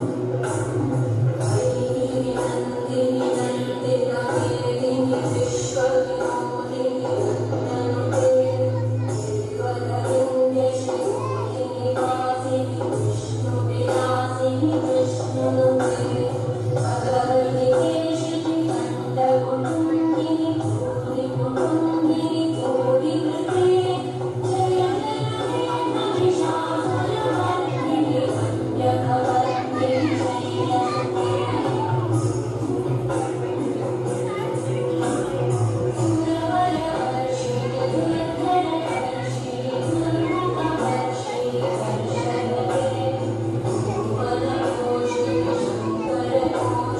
you Oh.